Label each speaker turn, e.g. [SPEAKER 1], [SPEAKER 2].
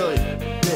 [SPEAKER 1] Really.